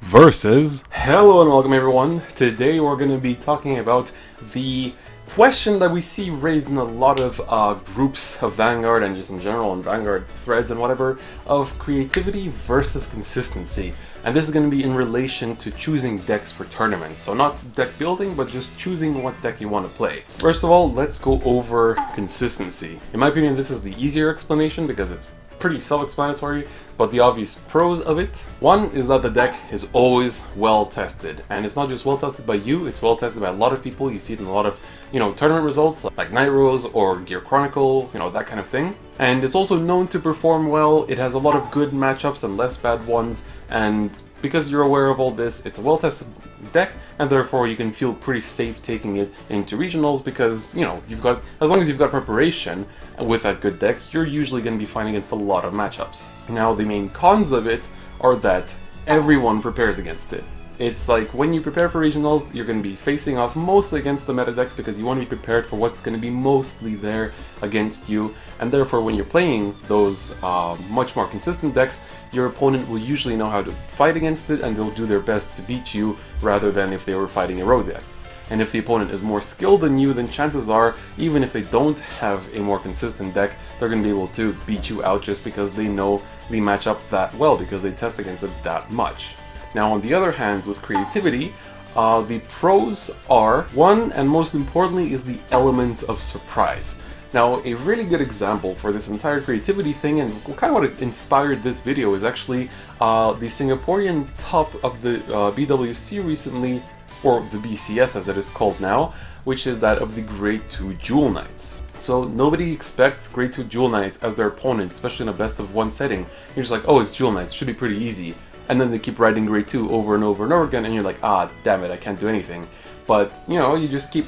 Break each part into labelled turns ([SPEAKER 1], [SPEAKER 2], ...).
[SPEAKER 1] versus. Hello and welcome everyone. Today we're going to be talking about the question that we see raised in a lot of uh, groups of Vanguard and just in general in Vanguard threads and whatever of creativity versus consistency. And this is going to be in relation to choosing decks for tournaments. So not deck building, but just choosing what deck you want to play. First of all, let's go over consistency. In my opinion, this is the easier explanation because it's pretty self-explanatory, but the obvious pros of it. One is that the deck is always well tested, and it's not just well tested by you, it's well tested by a lot of people. You see it in a lot of, you know, tournament results like Nightrose or Gear Chronicle, you know, that kind of thing. And it's also known to perform well. It has a lot of good matchups and less bad ones, and because you're aware of all this, it's a well-tested deck, and therefore you can feel pretty safe taking it into regionals because, you know, you've got, as long as you've got preparation with that good deck, you're usually going to be fighting against a lot of matchups. Now, the main cons of it are that everyone prepares against it. It's like when you prepare for regionals, you're going to be facing off mostly against the meta decks because you want to be prepared for what's going to be mostly there against you, and therefore when you're playing those uh, much more consistent decks, your opponent will usually know how to fight against it and they'll do their best to beat you rather than if they were fighting a rogue deck. And if the opponent is more skilled than you, then chances are, even if they don't have a more consistent deck, they're going to be able to beat you out just because they know the matchup that well, because they test against it that much. Now, on the other hand, with creativity, uh, the pros are one, and most importantly, is the element of surprise. Now, a really good example for this entire creativity thing, and kind of what inspired this video, is actually uh, the Singaporean top of the uh, BWC recently, or the BCS as it is called now, which is that of the Grade 2 Jewel Knights. So nobody expects Grade 2 Jewel Knights as their opponent, especially in a best of one setting. You're just like, oh, it's Jewel Knights, should be pretty easy and then they keep writing grade 2 over and over and over again and you're like ah damn it I can't do anything but you know you just keep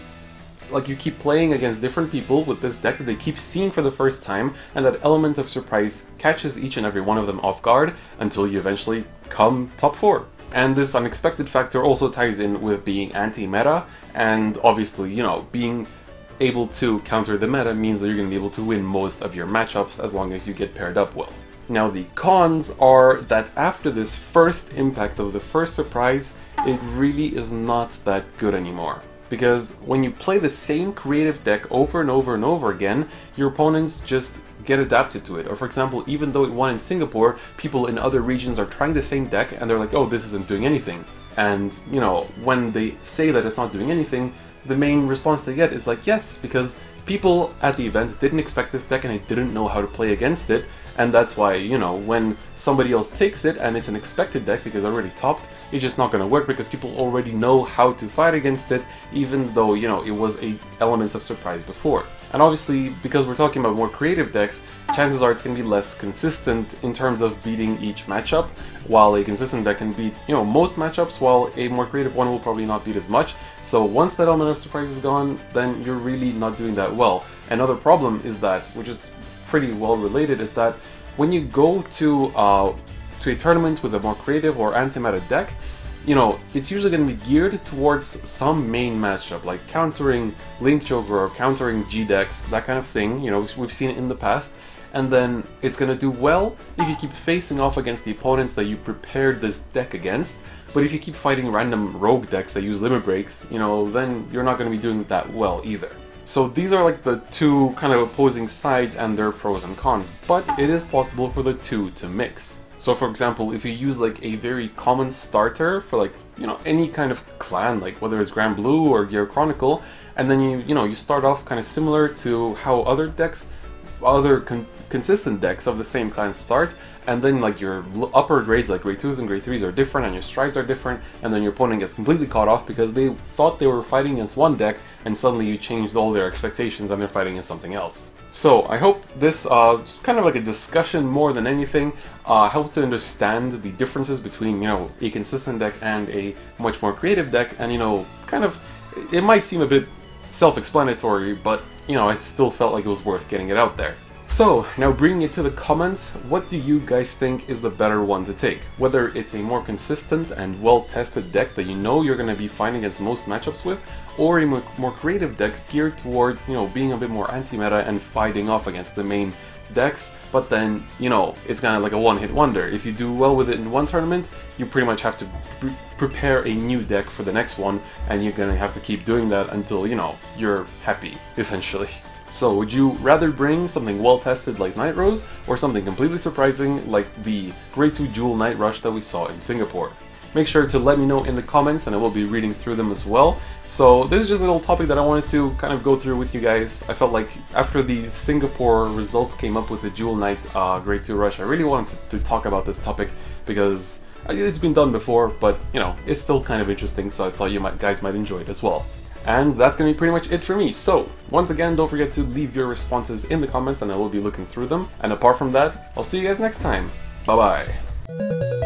[SPEAKER 1] like you keep playing against different people with this deck that they keep seeing for the first time and that element of surprise catches each and every one of them off guard until you eventually come top 4. And this unexpected factor also ties in with being anti-meta and obviously, you know, being able to counter the meta means that you're going to be able to win most of your matchups as long as you get paired up well. Now the cons are that after this first impact of the first surprise, it really is not that good anymore. Because when you play the same creative deck over and over and over again, your opponents just get adapted to it. Or for example, even though it won in Singapore, people in other regions are trying the same deck and they're like, oh, this isn't doing anything. And, you know, when they say that it's not doing anything, the main response they get is like, yes, because people at the event didn't expect this deck and they didn't know how to play against it, and that's why, you know, when somebody else takes it and it's an expected deck because already topped, it's just not going to work because people already know how to fight against it, even though, you know, it was a element of surprise before. And obviously, because we're talking about more creative decks, chances are it's going to be less consistent in terms of beating each matchup, while a consistent deck can beat, you know, most matchups, while a more creative one will probably not beat as much. So once that element of surprise is gone, then you're really not doing that well. Another problem is that, which is pretty well related, is that when you go to, uh, to a tournament with a more creative or anti-meta deck, you know, it's usually going to be geared towards some main matchup, like countering Link Joker or countering G-Decks, that kind of thing, you know, we've seen it in the past. And then it's going to do well if you keep facing off against the opponents that you prepared this deck against. But if you keep fighting random rogue decks that use limit breaks, you know, then you're not going to be doing that well either. So these are like the two kind of opposing sides and their pros and cons, but it is possible for the two to mix. So for example, if you use like a very common starter for like, you know, any kind of clan, like whether it's Granblue or Gear Chronicle, and then you, you know, you start off kind of similar to how other decks, other con consistent decks of the same clan start, and then like your upper grades like grade 2s and grade 3s are different and your strides are different and then your opponent gets completely caught off because they thought they were fighting against one deck and suddenly you changed all their expectations and they're fighting against something else. So I hope this uh, kind of like a discussion more than anything uh, helps to understand the differences between you know a consistent deck and a much more creative deck and you know kind of it might seem a bit self-explanatory but you know I still felt like it was worth getting it out there. So, now bringing it to the comments, what do you guys think is the better one to take? Whether it's a more consistent and well-tested deck that you know you're going to be fighting against most matchups with, or a more creative deck geared towards, you know, being a bit more anti-meta and fighting off against the main decks, but then, you know, it's kind of like a one-hit wonder. If you do well with it in one tournament, you pretty much have to pre prepare a new deck for the next one, and you're gonna have to keep doing that until, you know, you're happy, essentially. So, would you rather bring something well tested like Nightrose, or something completely surprising like the Grade 2 Jewel Knight Rush that we saw in Singapore? Make sure to let me know in the comments and I will be reading through them as well. So this is just a little topic that I wanted to kind of go through with you guys. I felt like after the Singapore results came up with the Jewel Knight uh, Grade 2 Rush, I really wanted to, to talk about this topic because it's been done before, but you know, it's still kind of interesting, so I thought you might, guys might enjoy it as well. And that's going to be pretty much it for me. So, once again, don't forget to leave your responses in the comments and I will be looking through them. And apart from that, I'll see you guys next time. Bye bye.